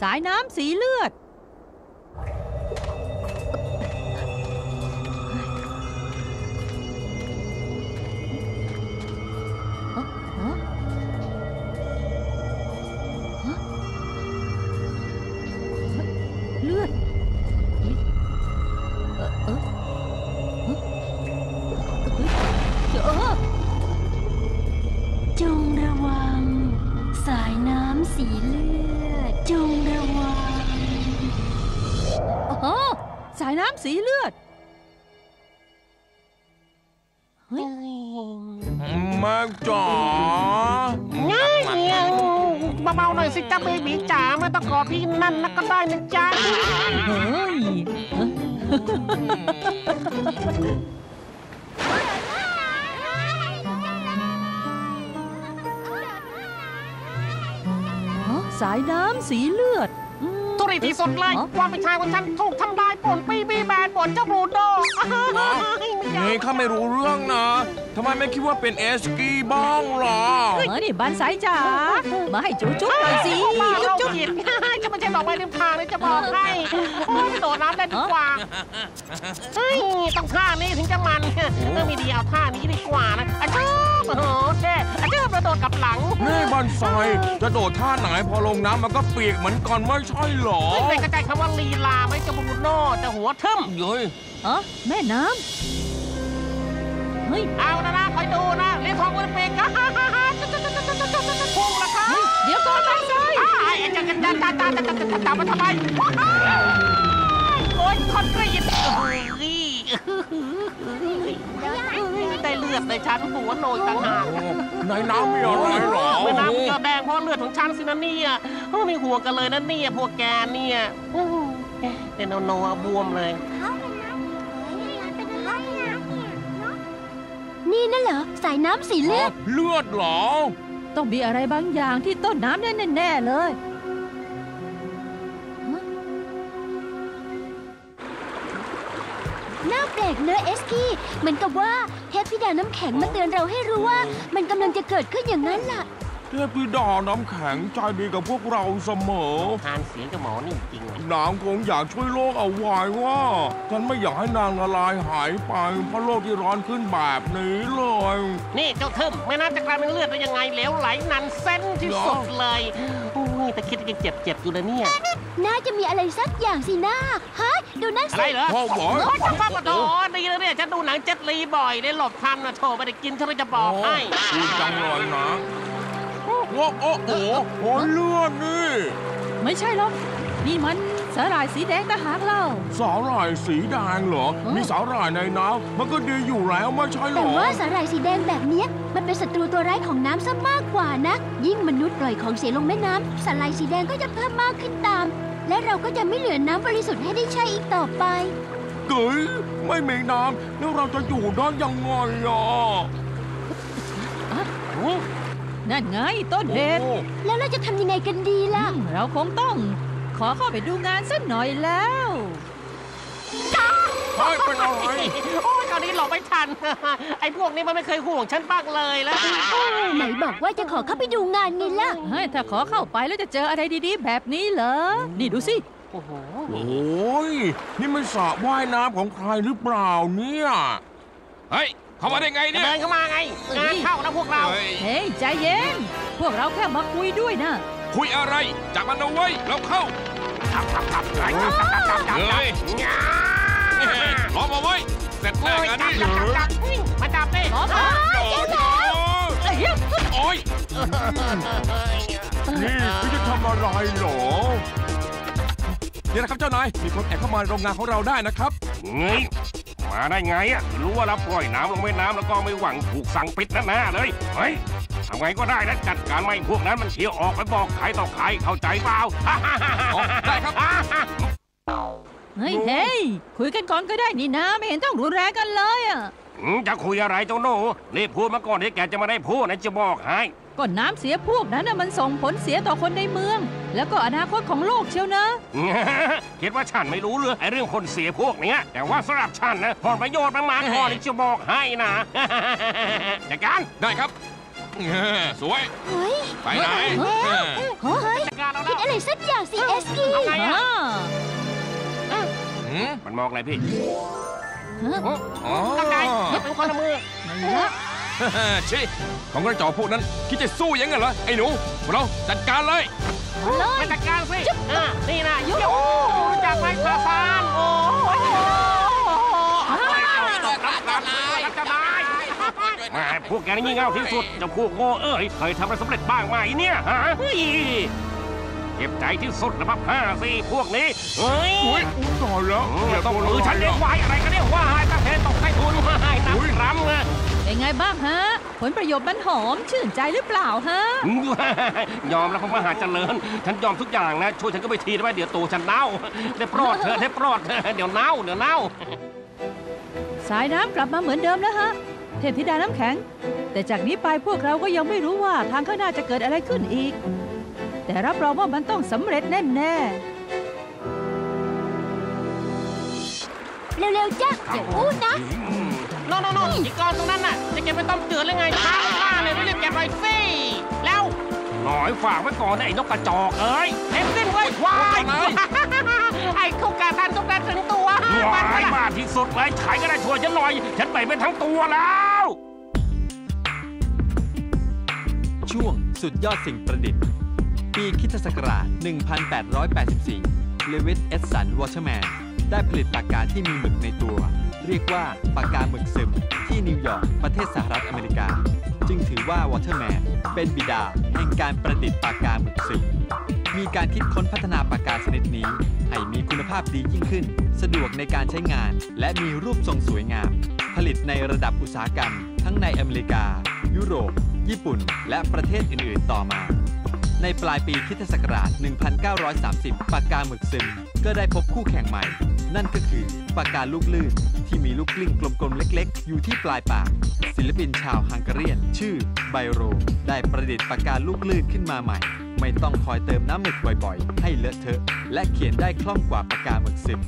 สายน้ำสีเลือด เลือด จงระวัง สายน้ำสีเลือด จงระวังโอ้โหสายน้ำสีเลือด เฮ้ย แม่จ๋าง่ายยังเบาๆหน่อยสิจ้าเบบีจ๋าไม่ต้องกอดพี่นั่นนะก็ได้นะจ๊ะ เฮ้ย สายน้ำสีเลือดอืมทุเรศที่สุดเลยฮะว่าเป็นชายของฉันถูกทำลายป่นปีบีแบนป่นเจ้าบรูโดไม่ยอนี่มข้าไม่รู้เรื่องนะทำไมไม่คิดว่าเป็นเอสกี้บ้างล่ะเออนี่บานสายจ๋ามาให้จุ๊บจุ๊บหน่อยสิบ้าจุ๊โรบคจุ๊บจิตจะไม่ใช่ดอกไม้ริมทางเลยจะบอกให้โอ้ยโดดน้ำได้ดีกว่าเฮ้ยต้องท่านี้ถึงจะมันเออมีดีเอาท่านี้ดีกว่านะอาจ้าโอ้โหเท่อาจ้ากระโดดกลับหลัง นี่บอนไซจะโดดท่าไหนพอลงน้ำมันก็เปียกเหมือนก่อนไม่ใช่หรอไม่เข้าใจคำว่าลีลาไหมเจ้าบูโน่แต่หัวทึมเย้ยเอะแม่น้ำเฮ้ยเอานะนะคอยดูนะเรียกของมันเปียกฮ่าฮ่าฮ่าฮ่าพุ่งละครับเดี๋ยวก่อนนะไอ้ไอ้จะกันตาตาตาตาตาตามาทำไมโอ้ยคอนกรีตเฮ้ย ลือดในชั้นหัวโนยต่างหากโอ้ในน้ำมีอะไรเหรอเมื่อน้ำเกลือแดงเพราะเลือดของฉันสินะเนี่ยไม่ห่วงกันเลยนะเนี่ยพวกแกเนี่ยเป็นโนโนบวมเลยนี่นั่นเหรอสายน้ำสีเลือดเลือดเหรอ ต้องมีอะไรบางอย่างที่ต้นน้ำแน่แน่ๆเลยน่าแปลกเนอะเอสกี้เหมือนกับว่า เทพธิดาน้ำแข็งมาเตือนเราให้รู้ว่ามันกำลังจะเกิดขึ้นอย่างนั้นล่ะ เทพธิดาน้ำแข็งใจดีกับพวกเราเสมอ ทานเสียงกับหมอนี่จริงเลยนางคงอยากช่วยโลกเอาไว้ว่า ฉันไม่อยากให้นางละลายหายไป เพราะโลกที่ร้อนขึ้นแบบนี้เลย นี่เจ้าทึมไม่น่าจะกลายเป็นเลือดได้ยังไงเหลวไหลนันเส้นที่สุดเลย โอ้ยแต่คิดยังเจ็บเจ็บๆอยู่นะเนี่ย น่าจะมีอะไรสักอย่างสินะฮะดูนั่นอะไรสิเหรอพ่อบอกโอ้ยจังป้าปะโถดีนะเนี่ยฉันดูหนังเจ็ดลีบ่อยได้หลบทันนะโถไม่ได้กินฉันเลยจะบอกให้ดีจังเลยนะว้าโอ้โหโอ้เลือดนี่ ไม่ใช่หรอกนี่มันสาหร่ายสีแดงต่างหากเล่าสาหร่ายสีแดงเหรอฮะมีสาหร่ายในน้ำมันก็ดีอยู่แล้วไม่ใช่เหรแต่อว่าสาหร่ายสีแดงแบบเนี้ยมันเป็นศัตรูตัวร้ายของน้ำซะมากกว่านะ ยิ่งมนุษย์ปล่อยของเสียลงแม่น้ำสาหร่ายสีแดงก็จะเพิ่มมากขึ้นตาม และเราก็จะไม่เหลือน้ำบริสุทธิ์ให้ได้ใช้อีกต่อไปเกยไม่มีน้ำแล้วเราจะอยู่ได้ยังไงอะนั่นไงต้นเหตุโอ้แล้วเราจะทำยังไงกันดีล่ะอืมเราคงต้อง ขอเข้าไปดูงานสักหน่อยแล้วใช่เป็นอะไรโอ้ยคราวนี้หลบไม่ทัน ไอ้พวกนี้มันไม่เคยห่วงฉันบ้างเลยแล้วไหนบอกว่าจะขอเข้าไปดูงานไงล่ะ เฮ้ย ถ้าขอเข้าไปแล้วจะเจออะไรดีๆ แบบนี้เหรอ นี่ดูสิ โอ้โห โอ้ย นี่มันสระว่ายน้ำของใครหรือเปล่าเนี่ย เฮ้ย เข้ามาได้ไงจะเนี่ย เดินเข้ามาไง งานเข้าแล้วพวกเราเฮ้ยเฮ้ย ใจเย็น พวกเราแค่มาคุยด้วยนะ คุยอะไร จับมันเอาไว้แล้วเข้าจับจับจับจับจับจับจับจับจับเฮ้ยง่าล้อมเอาไว้เสร็จโอ้แน่ยงานจับนี้จับจับจับ มาจับดิอ๋อโอ้ยนี่พี่จะทำอะไรเหรอเดี๋ยวนะครับเจ้านายมีคนแอบเข้ามาโรงงานของเราได้นะครับเงยมาได้ไงอะรู้ว่าเราปล่อยน้ำลงแม่น้ำแล้วก็ไม่หวังถูกสั่งปิดแน่ๆเลยเฮ้ยทำไงก็ได้นะจัดการไม่ให้พวกนั้นมันเที่ยวออกไปบอกใครต่อใครเข้าใจเปล่าอ๋อได้ครับ เฮ้ยเฮ้ยคุยกันก่อนก็ได้นี่นะ ไม่เห็นต้องรุนแรงกันเลยอะอืมจะคุยอะไรเจ้าโน่รีบพูดมาก่อนที่แกจะมาได้พูดนะจะบอกให้ก็น้ำเสียพวกนั้นน่ะมันส่งผลเสียต่อคนในเมือง แล้วก็อนาคตของโลกเชียวนะ คิดว่าฉันไม่รู้เรื่องไอ้เรื่องคนเสียพวกเนี้ย แต่ว่าสำหรับฉันนะผลประโยชน์มันมาก่อนที่จะบอกให้นะจัดการได้ครับเออสวยเฮ้ยไปไหนเฮ้ยเฮ้ยจัดการเราคิแล้ดวอะไรสักอย่างสิเอสกี้ มมันมองอะไรพี่อ๋อตั้งใจเป็นคนละมือไม่ละชิของกระจอกพวกนั้น คิดจะสู้ยังไงเหรอ ไอ้หนูพวกเราจัดการเลยไปจัดการสิอะนี่นะยูรู้จักไหมทาซานโอ้โหรับรับรับเจ้านายแหมาพวกแกนี่งี่เง่าที่สุดเจ้าพวกโง่เอ้ยเคยทำอะไรสำเร็จบ้างไหมเนี่ยฮะ เฮ้ยเจ็บใจที่สุดนะครับห้าสี่พวกนี้ เฮ้ยอุ้ยตายแล้วเออต้องมือฉันเลี้ยงไว้อะไรกันเนี่ยว่าให้ตั้งแต่ตกใต้ทุนว่าให้นับรำเงเป็นไงบ้างฮะ ผลประโยชน์มันหอม ชื่นใจหรือเปล่าฮะ ยอมแล้วพระมหาเจริญ ฉันยอมทุกอย่างนะ ช่วยฉันก็ไปทีได้ไหมเดี๋ยวตัวฉันเน่าได้โปรดเถอะได้โปรดเถอะเดี๋ยวเน่าเดี๋ยวเน่า สายน้ำกลับมาเหมือนเดิมแล้วฮะ เทพธิดาน้ำแข็ง แต่จากนี้ไปพวกเราก็ยังไม่รู้ว่าทางข้างหน้าจะเกิดอะไรขึ้นอีก แต่รับรองว่ามันต้องสำเร็จแน่เร็วๆจ้ะอย่าพูดนะ โน่นโน่นโน่นอีกกองตรงนั้นน่ะ จะเก็บไปต้มเจือหรือไงช้าช้าเลยรีบเก็บไปสิแล้วหน่อยฝากไว้ก่อนนะไอ้นกกระจอกเอ้ยเห็นสิ้นไว้ควายไอ้คุกกาทันทุกการถึงตัววมันายบ้าที่สุดเลยใครก็ได้ช่วยฉันหน่อย ฉันไปไม่ทั้งตัวแล้วช่วงสุดยอดสิ่งประดิษฐ์ ปีคริสตศักราช 1884 เลวิสเอสสันวอเชอร์แมน ได้ผลิตปากกาที่มีหมึกในตัว เรียกว่าปากกาหมึกซึม ที่นิวยอร์กประเทศสหรัฐอเมริกา จึงถือว่าวอเชอร์แมนเป็นบิดาแห่งการประดิษฐ์ปากกาหมึกซึม มีการคิดค้นพัฒนาปากกาชนิดนี้ ให้มีคุณภาพดียิ่งขึ้น สะดวกในการใช้งาน และมีรูปทรงสวยงาม ผลิตในระดับอุตสาหกรรม ทั้งในอเมริกา ยุโรป ญี่ปุ่น และประเทศอื่น ๆ ต่อมา ในปลายปีคิศักราช 1930 ปากกาหมึกซึมก็ได้พบคู่แข่งใหม่ นั่นก็คือปากกาลูกลื่นที่มีลูกกลิ้งกลมๆ เล็ก ๆ อยู่ที่ปลายปาก ศิลปินชาวฮังการีนชื่อไบโร ได้ประดิษฐ์ปากกาลูกลื่นขึ้นมาใหม่ ไม่ต้องคอยเติมน้ำหมึกบ่อยๆ ให้เลอะเทอะ และเขียนได้คล่องกว่าปากกาหมึกซึม